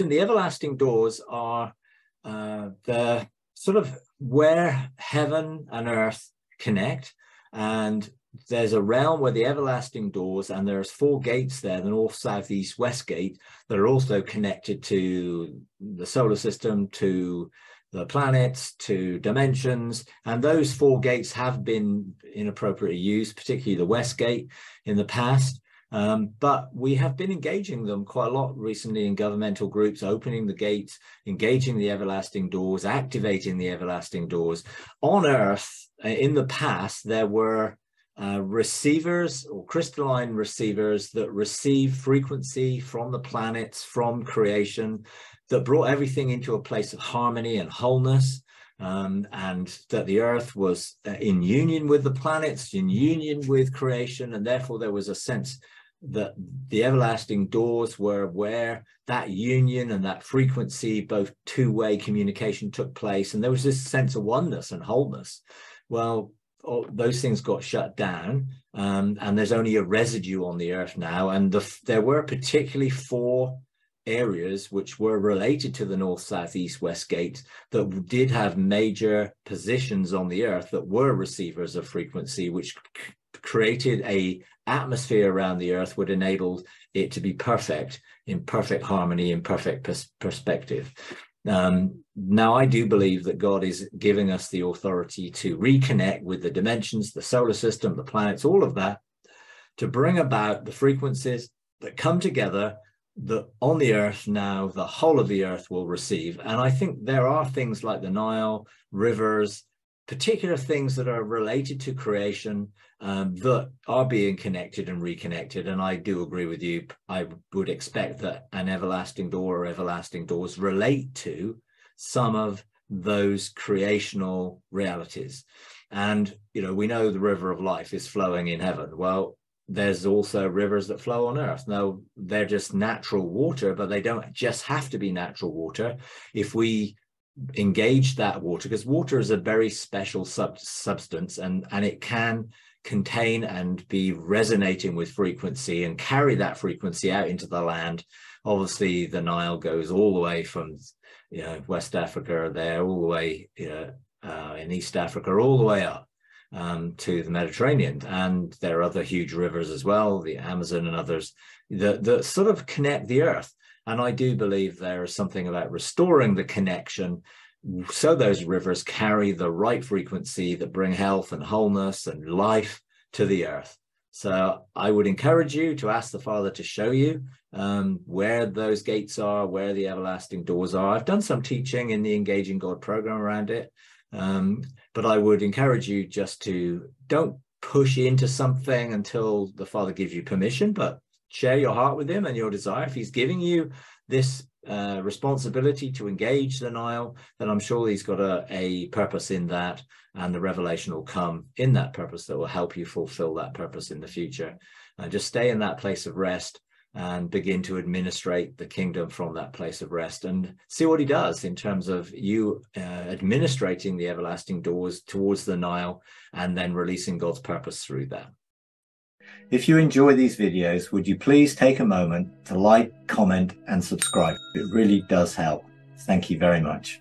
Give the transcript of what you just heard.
The everlasting doors are uh, the sort of where heaven and earth connect. And there's a realm where the everlasting doors and there's four gates there the north south east west gate that are also connected to the solar system to the planets to dimensions. And those four gates have been inappropriately used particularly the west gate in the past um, but we have been engaging them quite a lot recently in governmental groups, opening the gates, engaging the everlasting doors, activating the everlasting doors. On Earth, uh, in the past, there were uh, receivers or crystalline receivers that receive frequency from the planets, from creation, that brought everything into a place of harmony and wholeness. Um, and that the earth was uh, in union with the planets, in union with creation, and therefore there was a sense that the everlasting doors were where that union and that frequency, both two-way communication took place. And there was this sense of oneness and wholeness. Well, all, those things got shut down um, and there's only a residue on the earth now. And the, there were particularly four areas which were related to the north, south, east, west gate that did have major positions on the earth that were receivers of frequency, which created a atmosphere around the earth would enable it to be perfect in perfect harmony in perfect pers perspective. Um, now i do believe that god is giving us the authority to reconnect with the dimensions the solar system the planets all of that to bring about the frequencies that come together that on the earth now the whole of the earth will receive. And i think there are things like the nile rivers particular things that are related to creation um, that are being connected and reconnected. And I do agree with you. I would expect that an everlasting door or everlasting doors relate to some of those creational realities. And, you know, we know the river of life is flowing in heaven. Well, there's also rivers that flow on earth. Now, they're just natural water, but they don't just have to be natural water. If we engage that water because water is a very special sub substance and and it can contain and be resonating with frequency and carry that frequency out into the land. Obviously the nile goes all the way from you know west africa there all the way you know uh, in east africa all the way up um, to the mediterranean and there are other huge rivers as well the amazon and others that, that sort of connect the earth and I do believe there is something about restoring the connection so those rivers carry the right frequency that bring health and wholeness and life to the earth. So I would encourage you to ask the Father to show you um, where those gates are, where the everlasting doors are. I've done some teaching in the Engaging God program around it, um, but I would encourage you just to don't push into something until the Father gives you permission, but share your heart with him and your desire. If he's giving you this uh, responsibility to engage the Nile, then I'm sure he's got a, a purpose in that and the revelation will come in that purpose that will help you fulfill that purpose in the future. And just stay in that place of rest and begin to administrate the kingdom from that place of rest and see what he does in terms of you uh, administrating the everlasting doors towards the Nile and then releasing God's purpose through that. If you enjoy these videos, would you please take a moment to like, comment and subscribe? It really does help. Thank you very much.